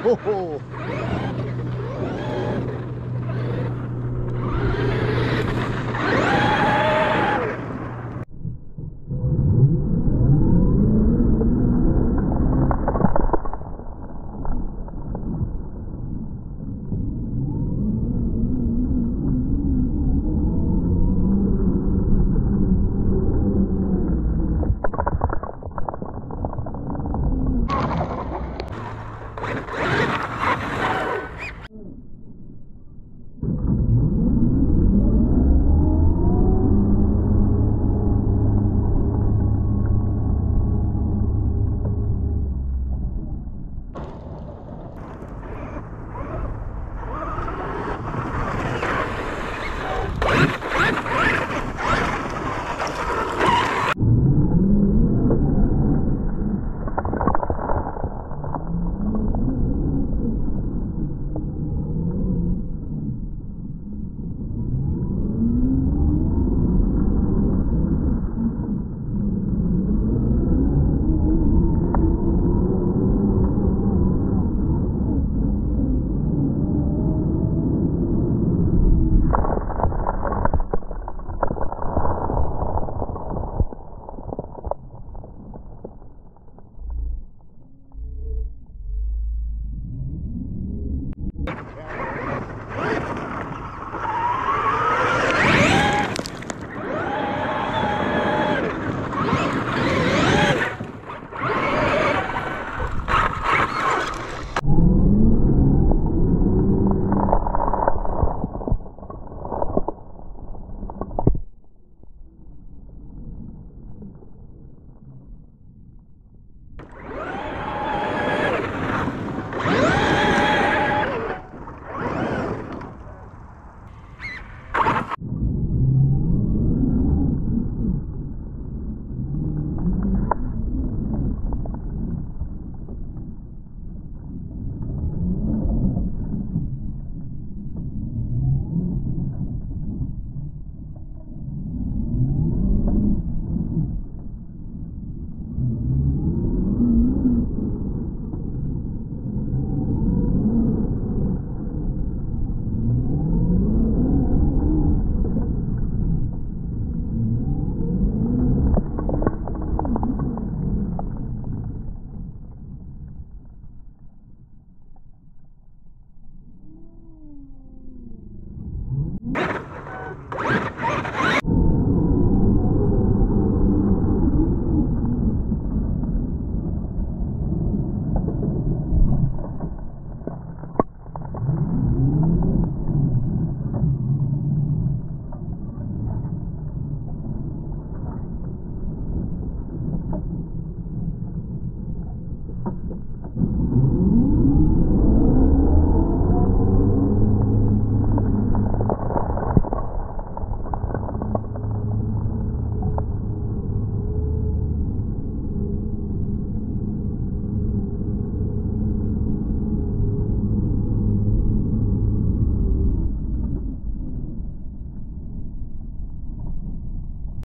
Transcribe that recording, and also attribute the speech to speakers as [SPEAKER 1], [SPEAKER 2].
[SPEAKER 1] ho, ho.